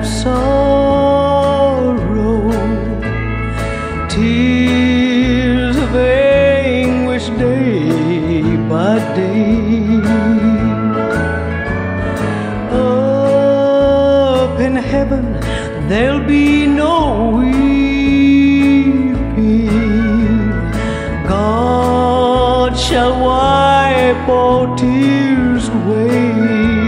of sorrow, tears of anguish day by day. Up in heaven, there'll be no weeping. God shall wipe all tears away.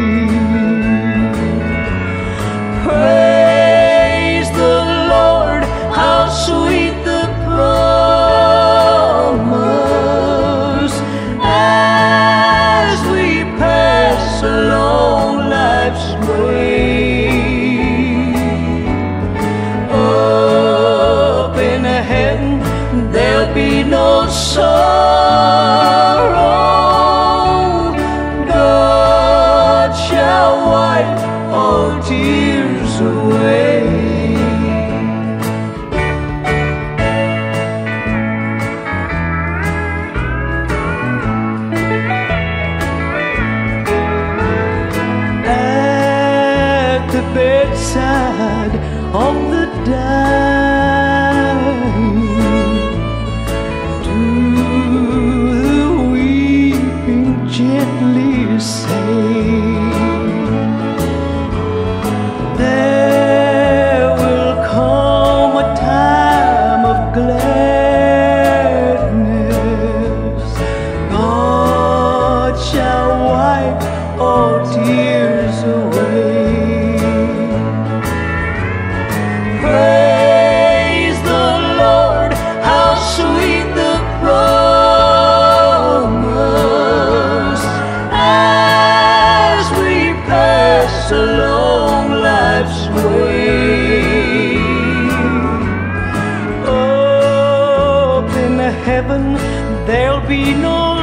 Sorrow. God shall wipe all tears away. At the bedside of the dying, all tears away. Praise the Lord, how sweet the promise as we pass along life's way. Up in heaven, there'll be no